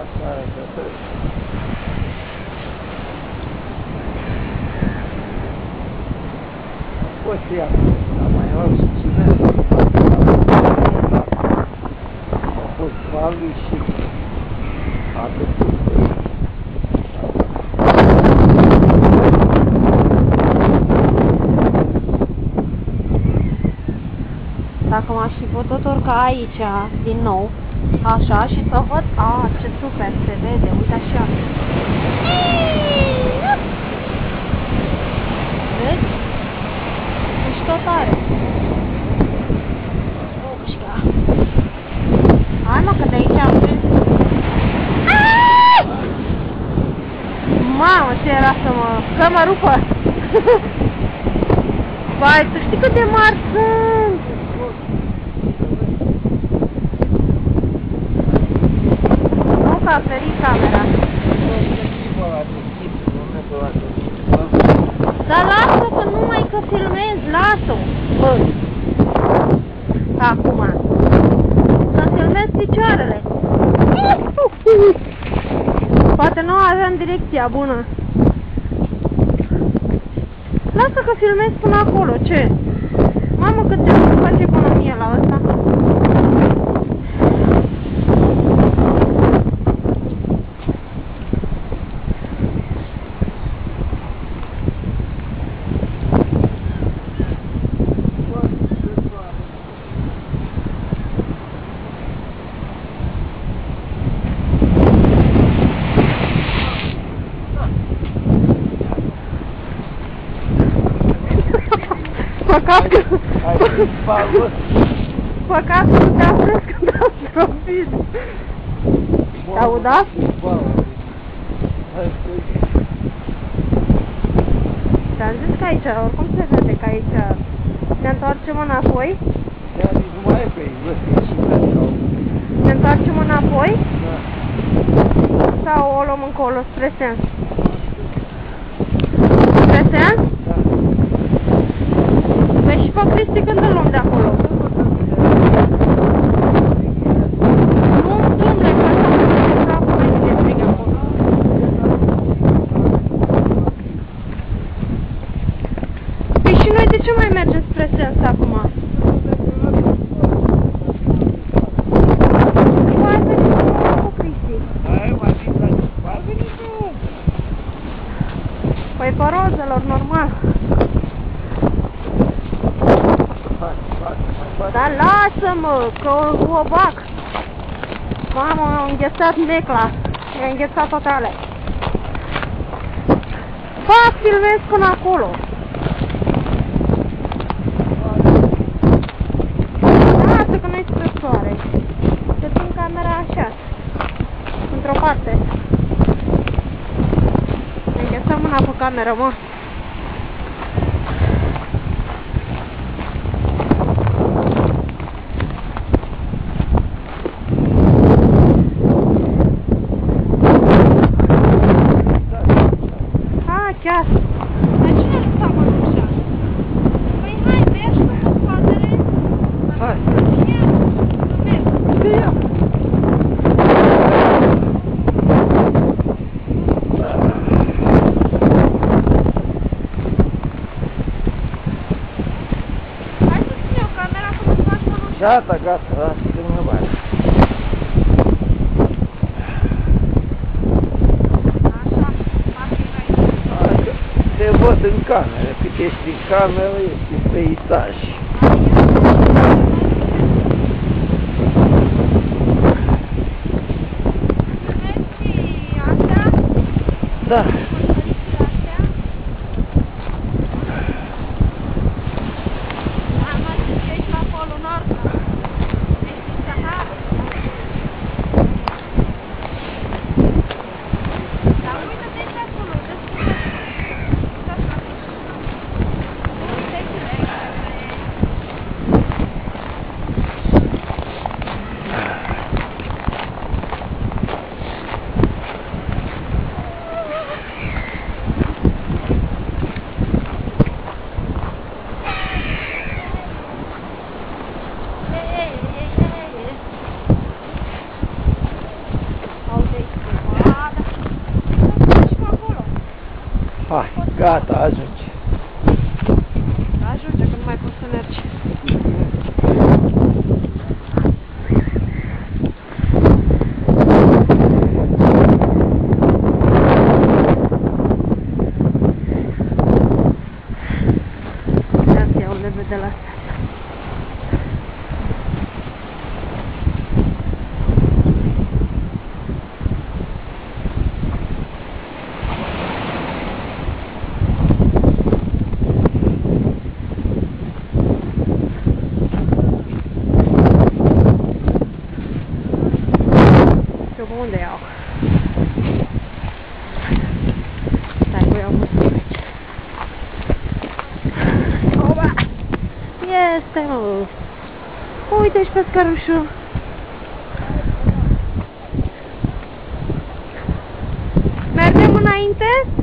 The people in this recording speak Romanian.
Așa arătă. Poți să ia, dar mai au și cine. Au fost valuri și atât. Dacă m-aș fi putut urca aici, din nou, așa, și să văd, a, ce super se vede, uite așa. Vezi? Deci tot are. Ușca. Hai mă, că de aici am prins. Mamă, ce era să mă... Că mă rupă! Vai, tu știi cât de mari sunt! Nu că a ferit camera. Dar lasă că numai că filmezi, lasă-o. Bă. Acum. Să filmez picioarele. Poate nu aveam direcția bună. Lasă că filmez până acolo, ce? Mamă, cât de mult face economia la ăsta. Păcat că... Ai zis, Paul? Păcat că te apresc când am profit. Te-aud, da? Ți-am zis că aici, oricum se vede că aici ne întoarcem înapoi. Nu mai e pe ei, văd și pentru Ne întoarcem înapoi Da. sau o luăm încolo spre sens? Spre sens? Da. Păi și pe Cristi când îl luăm de acolo? Nu, domnule, că așa mă duce capul, mai ce frig acolo. Păi și noi de ce mai mergem spre sens acum? Hai să ne cu Cristi. Hai, mai fi ca a venit nu. Păi pe rozelor, normal. Hai, hai, hai. Dar lasă-mă, că o, o bag. Mamă, am înghețat necla. Mi-a înghețat toate alea. Fac, filmez până acolo. Ah, que gel. Faci mănușa. Gata, gata, lasă că nu mai. Așa, fac aici. Te văd în cameră, cât ești în cameră, ești pe etaj. Vezi astea? Da. Păsăricile astea? Am văzut că ești la Polul Nord. Ești în Sahara. Dar uite-te de acolo, deschide. Uite-te. Uite-te. Hai, Mondel. Saiu tá, almoço. Oba! Yes, temos! Oi, tens para secar o chão. Mergem înainte?